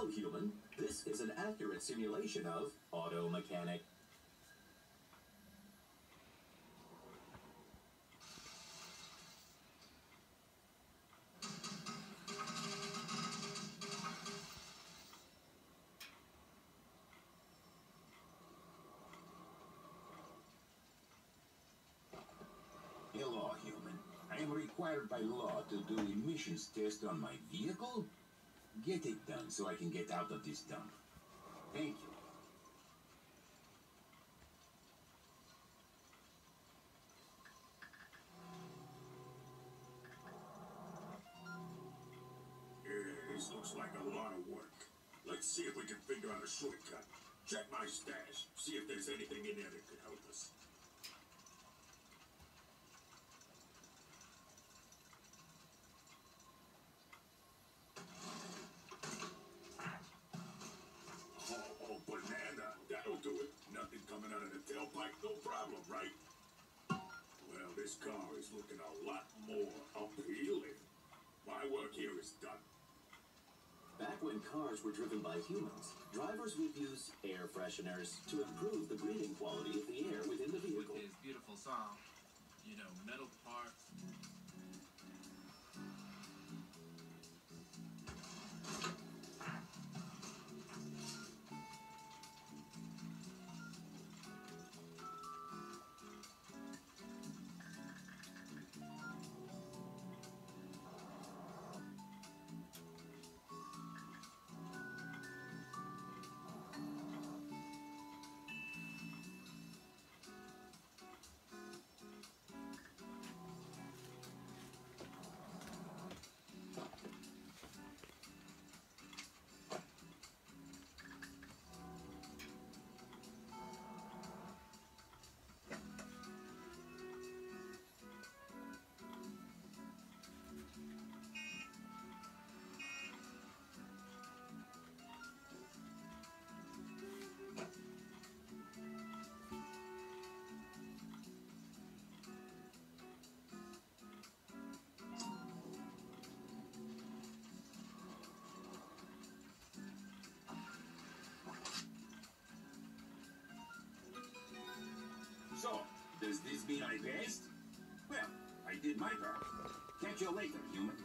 Hello, human. This is an accurate simulation of auto mechanic. Hello, human. I am required by law to do emissions test on my vehicle. Get it done so I can get out of this dump. Thank you. This looks like a lot of work. Let's see if we can figure out a shortcut. Check my stash. See if there's anything in there that could help us. This car is looking a lot more appealing. My work here is done. Back when cars were driven by humans, drivers would use air fresheners to improve the breathing quality of the air within the vehicle. with his beautiful song. Does this mean I passed? Well, I did my part. Catch you later, human.